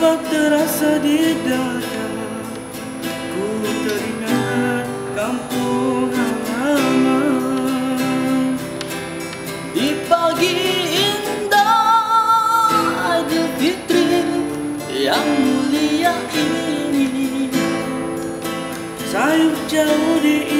Sebab terasa di dada. Ku teringat kampung halaman. Di pagi indah Idul Fitri yang mulia ini. Sayup jauh diingatan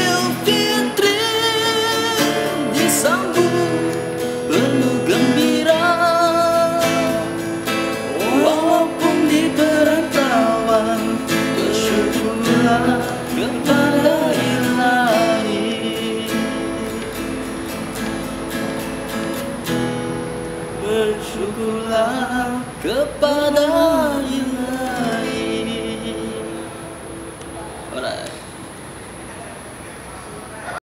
Bersyukurlah kepada